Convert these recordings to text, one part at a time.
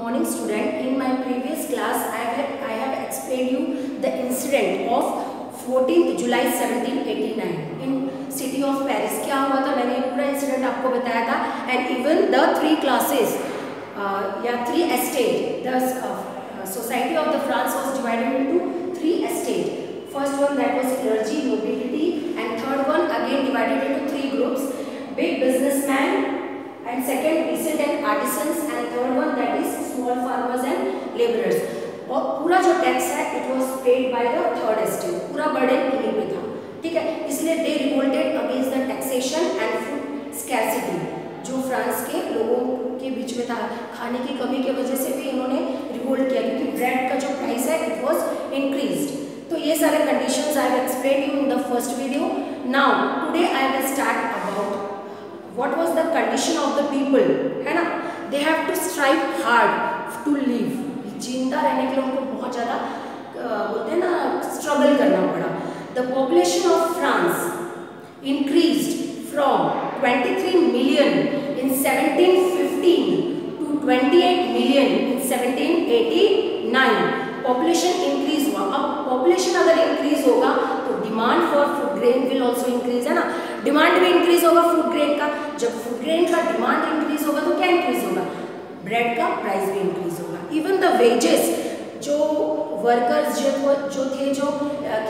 morning student. In my previous class, I have, I have explained you the incident of 14th July 1789 in city of Paris. क्या हुआ था मैंने पूरा incident आपको बताया था and even the three classes या three estate the society of the France was divided into three estate first one that was clergy nobility and third one again divided into three groups big businessman and second peasant and artisans and third one that is small farmers and laborers. और पूरा जो tax है it was paid by the third estate पूरा burden इन्हीं पे था। ठीक है? इसलिए they revolted against the taxation and food scarcity जो फ्रांस के लोगों के बीच में था। खाने की कमी की वजह से भी इन्होंने रिवोल्ट किया, क्योंकि ब्रेड का जो प्राइस है इट वॉज़ इंक्रीज तो ये सारे conditions I have explain you in the first video now today I will start about what was the condition of the people, है ना? They have to strive hard. To live ज़िंदा रहने के लिए उनको बहुत ज़्यादा बोलते हैं ना स्ट्रगल करना पड़ा। The population of France increased from 23 million in 1715 to 28 million in 1789 population increase हुआ। अब पॉपुलेशन अगर इंक्रीज होगा तो demand for food grain will also increase है ना? डिमांड भी इंक्रीज होगा फ़ूड ग्रेन का। जब फ़ूड ग्रेन का डिमांड इंक्रीज होगा तो क्या इंक्रीज होगा? ब्रेड का प्राइस भी इंक्रीज होगा. इवन द वेजेस जो वर्कर्स जो जो थे, जो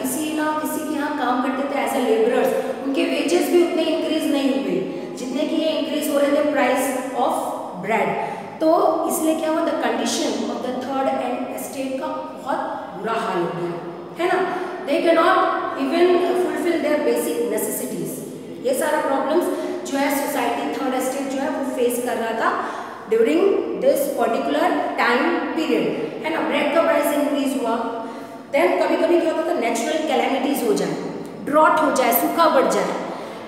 किसी ना किसी के यहाँ काम करते थे एज ए लेबरर्स उनके वेजेस भी उतने इंक्रीज नहीं हुए, जितने कि ये इंक्रीज हो रहे थे प्राइस ऑफ़ ब्रेड तो इसलिए क्या हुआ the condition of the third estate का बहुत बुरा हाल हो गया, है ना? They can not even fulfil their basic necessities ये सारा प्रॉब्लम्स जो है सोसाइटी थर्ड स्टेट जो है, वो फेस कर रहा था during this particular time period है ना? ब्रेड का प्राइस इंक्रीज हुआ। देन कभी कभी क्या होता था? नेचुरल कैलेमिटीज हो जाए ड्रॉट हो जाए, सूखा बढ़ जाए।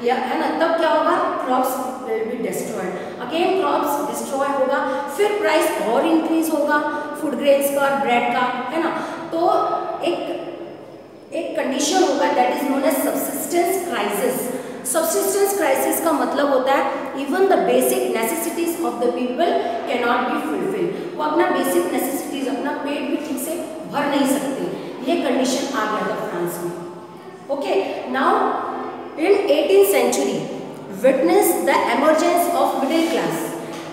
या, है ना? तब क्या होगा? Crops will be destroyed again crops destroy होगा, फिर प्राइस और इंक्रीज होगा फ़ूड ग्रेन्स का और ब्रेड का, है ना? तो एक एक कंडीशन होगा that is known subsistence crisis का मतलब होता है even the basic necessities of the people can not be fulfil वो अपना बेसिक नेसेसिटीज अपना पेट भी ठीक से भर नहीं सकते ये कंडीशन आ गया था फ्रांस में okay now in 18th century witnessed the emergence of middle class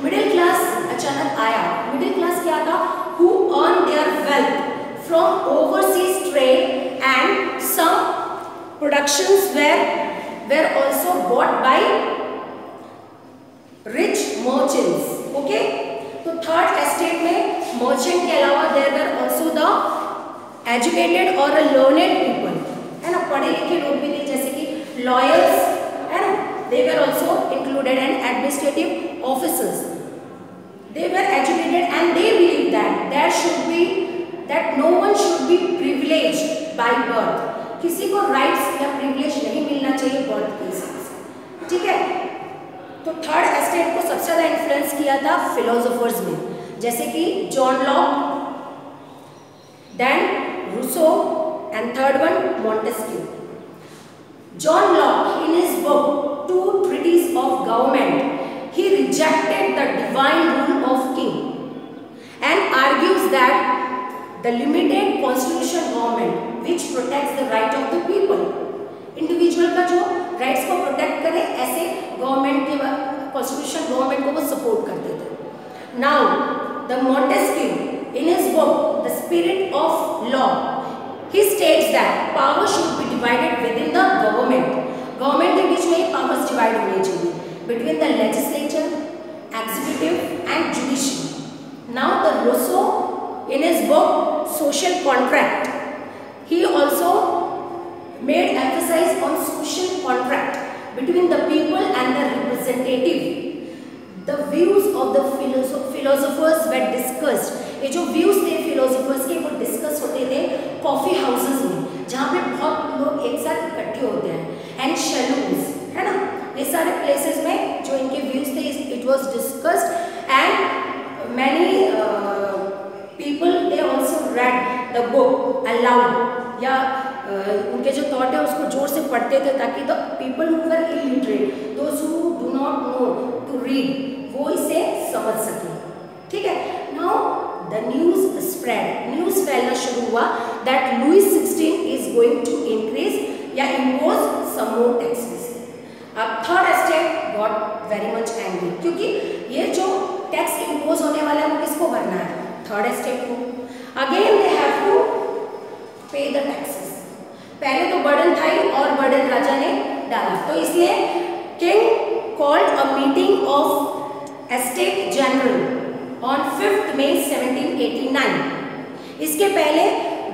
middle class अचानक आया middle class क्या था who earn their wealth from overseas trade and some productions were were also bought by rich merchants okay तो third estate में merchant के अलावा there were also the educated और learned people है ना पढ़े लिखे लोग भी थे जैसे कि lawyers and they were also included and administrative officers. They were educated and they believed that there should be that no one should be privileged by birth. किसी को राइट्स या प्रिविलेज नहीं मिलना चाहिए बर्थ के हिसाब से ठीक है तो थर्ड एस्टेट को सबसे ज़्यादा इन्फ्लुएंस किया था फिलोसोफर्स में जैसे कि John Locke then Rousseau and third one Montesquieu John Locke in his book two treatises of government he rejected the divine rule of king and argues that the limited constitution government which protect the right of the people individual का जो rights को protect करे, ऐसे government के constitution government को वो support करते थे. Now the Montesquieu in his book the spirit of law he states that power should be divided within the government government के बीच में पावर्स डिवाइड होने चाहिए between the legislature executive and judicial now the Rousseau in his book social contract he also made exercise on social contract between the people and the representative. The views of the philosophers were discussed. ये जो views थे philosophers के वो discuss होते थे coffee houses में जहाँ पे बहुत लोग एक साथ इकट्ठे होते हैं एंड शलून्स है ना? ये सारे प्लेसेस में जो इनके व्यूज़ थे it was discussed and many people they also read the book aloud या uh, उनके जो थॉट है, उसको ज़ोर से पढ़ते थे ताकि the people who were illiterate those who do not know to read वो इसे समझ सके। ठीक है? Now the news spread news फैलना शुरू हुआ that Louis sixteen is going to increase या इम्पोज सम मोर टैक्सेस अब third state got very much angry क्योंकि ये जो टैक्स इम्पोज होने वाला है, वो किसको भरना है? थर्ड स्टेट को। Again they have to pay the taxes पहले तो बर्डन था ही और बर्डन राजा ने डाला। तो इसलिए king called a meeting of estate general on fifth May 1789 इसके पहले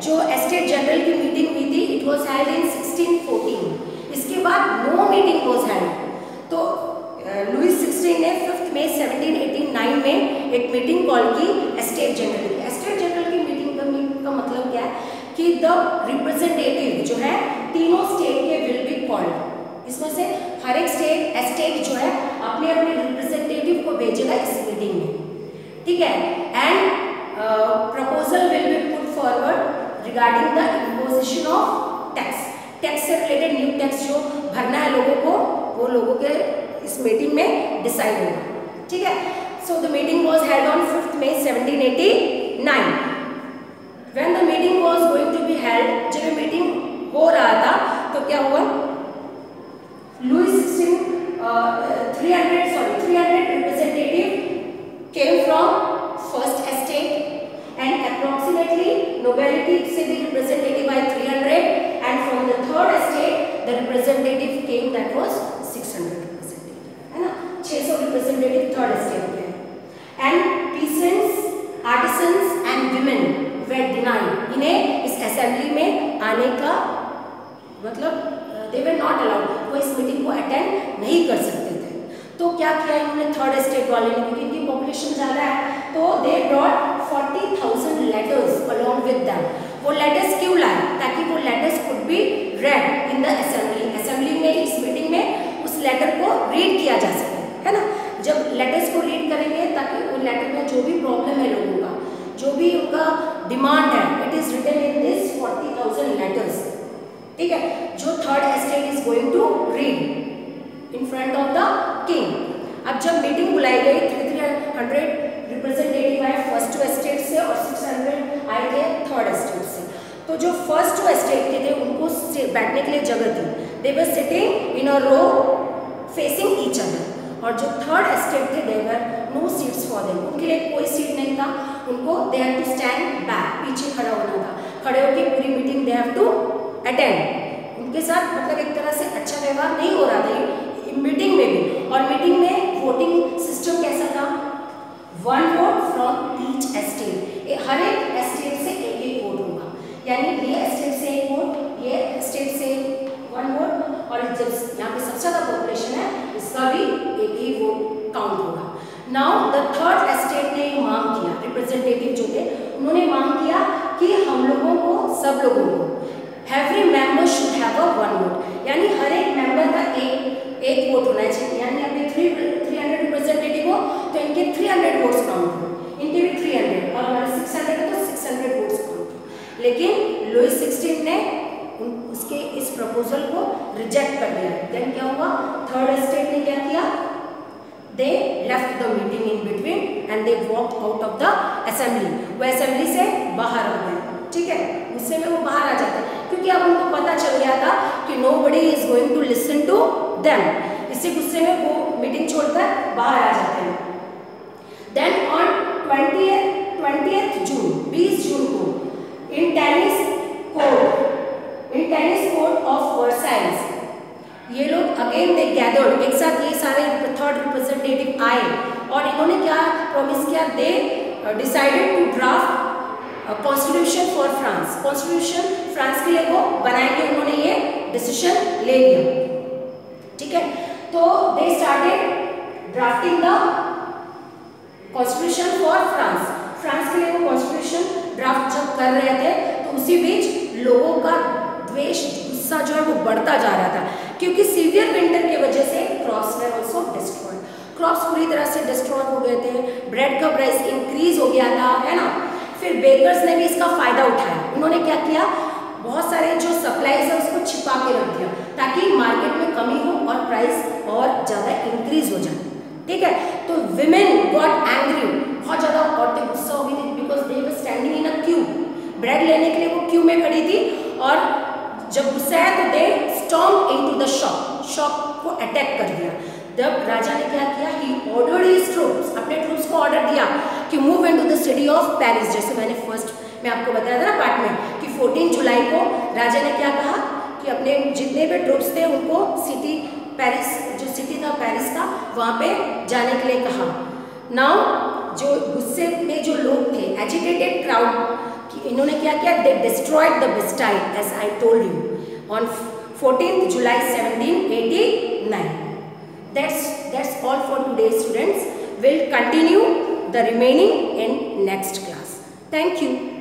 जो एस्टेट जनरल की मीटिंग हुई थी इट वाज हेल्ड इन 1614 इसके बाद नो मीटिंग वाज हेल्ड तो लुइस सिक्सटीन ने फिफ्थ मई 1789 में एक मीटिंग कॉल की एस्टेट जनरल की। एस्टेट जनरल की मीटिंग का मतलब क्या है? कि द रिप्रेजेंटेटिव जो है, तीनों स्टेट के विल बी कॉल्ड इसमें से हर एक स्टेट एस्टेट जो है, अपने अपने रिप्रेजेंटेटिव को भेजेगा इस मीटिंग में। ठीक है? And proposal will be put forward regarding the imposition of tax tax से रिलेटेड न्यू टैक्स जो भरना है लोगों को, वो लोगों के इस मीटिंग में डिसाइड होगा। ठीक है? So the meeting was held on fifth May 1789 when the meeting was going to be held जब मीटिंग हो रहा था तो क्या हुआ? Louis sixteen three hundred sorry three hundred representative came from first estate and approximately nobility से भी representative आए three hundred and from the third estate the representative came that was six hundred representative है ना छह सौ representative third estate के and peasants artisans and were denied इन्हें इस असेंबली में आने का मतलब दे वे नॉट अलाउड वो इस मीटिंग को अटेंड नहीं कर सकते थे। तो क्या किया इन्होंने? थर्ड स्टेट वाले ने, क्योंकि इनकी पॉपुलेशन ज़्यादा है तो they brought forty thousand letters along with them वो लेटर्स क्यों लाए? ताकि वो letters could be read in the assembly assembly में, इस मीटिंग में उस लेटर को रीड किया जा सके, है ना? जब लेटर्स को रीड करेंगे, ताकि उन लेटर में जो भी प्रॉब्लम है लोगों डिमांड है. It is written in this forty thousand letters ठीक है? जो third estate is going to read in front of the king अब जब मीटिंग बुलाई गई थ्री थ्री हंड्रेड रिप्रेजेंटेटिव आए फ़र्स्ट टू एस्टेट से और सिक्स हंड्रेड आए थे थर्ड एस्टेट से. तो जो फ़र्स्ट टू एस्टेट के थे, उनको बैठने के लिए जगह थी. They were sitting in a row facing each other और जो थर्ड एस्टेट थे there were no seats for them उनके लिए कोई सीट नहीं था. उनको they have to stand back पीछे खड़ा होना था खड़े होकर पूरी meeting they have to attend उनके साथ मतलब एक तरह से अच्छा व्यवहार नहीं हो रहा था मीटिंग में भी। और मीटिंग में वोटिंग सिस्टम कैसा था? One vote from each estate हर एक एस्टेट से एक एक वोट होगा। यानी ये एस्टेट से एक वोट ये एस्टेट से वन वोट और जब यहाँ पे सबसे ज़्यादा पॉपुलेशन है, इसका भी एक ही वोट काउंट होगा। नाउ द थर्ड रिप्रेजेंटेटिव जो थे, उन्होंने मांग किया कि हम लोगों को सब लोगों को every member should have a one vote यानी हर एक मेंबर का एक एक वोट होना चाहिए। यानी अभी थ्री थ्री हंड्रेड रिप्रेजेंटेटिव हो तो इनके थ्री हंड्रेड वोट्स काउंट हो। इनके भी थ्री हंड्रेड और हमारे सिक्स हंड्रेड तो सिक्स हंड्रेड वोट्स काउंट हो। लेकिन लुइस सिक्सटीन ने उसके इस प्रपोजल को रिजेक्ट कर दिया। देन क्या हुआ? थर्ड स्टेट ने क्या किया? They left the meeting in between and they walk out of the assembly वो असेंबली से बाहर आ गए। ठीक है? गुस्से में वो बाहर आ जाते हैं। क्योंकि अब उनको पता चल गया था कि nobody is going to listen to them इसी गुस्से में वो मीटिंग छोड़कर बाहर आ जाते हैं। Then on twenty twenty June बीस जून को in tennis court in tennis court of Versailles ये लोग अगेन दे गैदर्ड एक साथ ये सारे थर्ड रिप्रेजेंटेटिव आए और इन्होंने क्या प्रॉमिस किया? They decided to draft constitution for France constitution France के लिए वो बनाएँगे उन्होंने ये डिसीज़न ले लिया। ठीक है? तो they started drafting the constitution for France France के लिए वो कॉन्स्टिट्यूशन ड्राफ्ट जब कर रहे थे तो उसी बीच लोगों का द्वेष, गुस्सा जो है वो बढ़ता जा रहा था, क्योंकि सीवियर विंटर की वजह से cross way also destroyed crops पूरी तरह से डिस्ट्रॉय हो गए थे। ब्रेड का प्राइस इंक्रीज हो गया था, है ना? फिर बेकर्स ने भी इसका फ़ायदा उठाया। उन्होंने क्या किया? बहुत सारे जो सप्लाईज है, उसको छिपा के रख दिया, ताकि मार्केट में कमी हो और प्राइस और ज़्यादा इंक्रीज हो जाए। ठीक है? तो विमेन गॉट एंग्री बहुत ज़्यादा औरतें गुस्सा हो गई थी because they were standing in a queue bread लेने के लिए वो क्यू में खड़ी थी और जब गुस्सा है तो they stormed into the shop shop को अटैक कर दिया। जब राजा ने क्या किया ही ऑर्डर्ड हिज ट्रूप्स अपने ट्रूप्स को ऑर्डर दिया कि move into the city of Paris जैसे मैंने फ़र्स्ट मैं आपको बताया था ना पार्ट में, कि 14 जुलाई को राजा ने क्या कहा कि अपने जितने भी ट्रूप्स थे, उनको सिटी पेरिस जो सिटी था पेरिस का, वहाँ पे जाने के लिए कहा। नाउ जो गुस्से में जो लोग थे एजिटेटेड क्राउड कि इन्होंने क्या किया? They destroyed the Bastille as I told you on 14th July 1789 that's that's all for today students. We'll continue the remaining in next class. Thank you